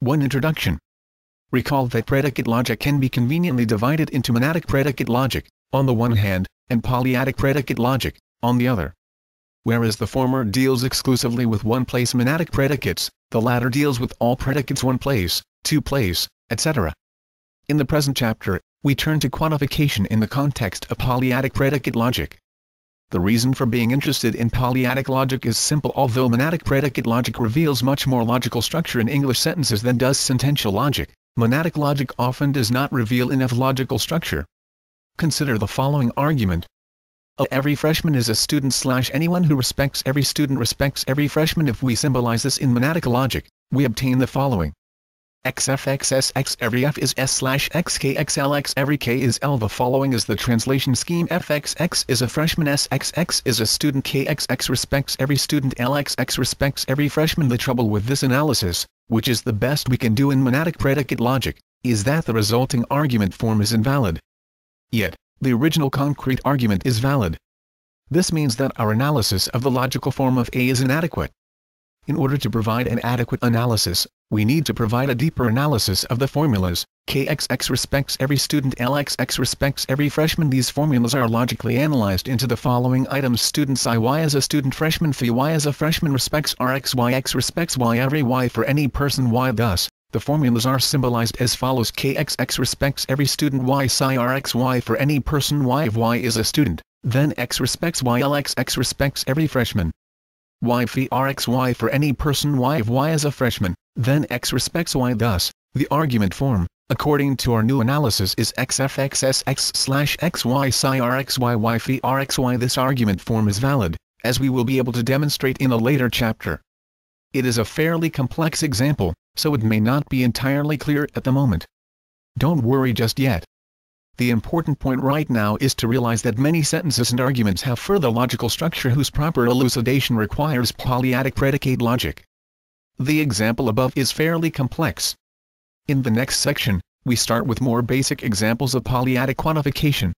1 Introduction Recall that predicate logic can be conveniently divided into monadic predicate logic, on the one hand, and polyadic predicate logic, on the other. Whereas the former deals exclusively with one-place monadic predicates, the latter deals with all predicates one-place, two-place, etc. In the present chapter, we turn to quantification in the context of polyadic predicate logic. The reason for being interested in polyadic logic is simple although monadic predicate logic reveals much more logical structure in English sentences than does sentential logic, monadic logic often does not reveal enough logical structure. Consider the following argument. A every freshman is a student slash anyone who respects every student respects every freshman if we symbolize this in monadic logic, we obtain the following xfxsx every f is s slash xkxlx every k is l. The following is the translation scheme fxx is a freshman sxx is a student kxx respects every student lxx respects every freshman. The trouble with this analysis, which is the best we can do in monadic predicate logic, is that the resulting argument form is invalid. Yet, the original concrete argument is valid. This means that our analysis of the logical form of A is inadequate. In order to provide an adequate analysis, we need to provide a deeper analysis of the formulas. KXX respects every student LXX respects every freshman. These formulas are logically analyzed into the following items. Students IY as a student freshman Phi Y as a freshman respects RX YX respects Y every Y for any person Y thus. The formulas are symbolized as follows KXX respects every student Y psi RX Y for any person Y if Y is a student, then X respects Y LXX respects every freshman. Y phi Rx Y for any person Y if Y is a freshman, then x respects y thus, the argument form, according to our new analysis is xfxsx slash xy psi rxy y phi rxy this argument form is valid, as we will be able to demonstrate in a later chapter. It is a fairly complex example, so it may not be entirely clear at the moment. Don't worry just yet. The important point right now is to realize that many sentences and arguments have further logical structure whose proper elucidation requires polyadic predicate logic. The example above is fairly complex. In the next section, we start with more basic examples of polyadic quantification.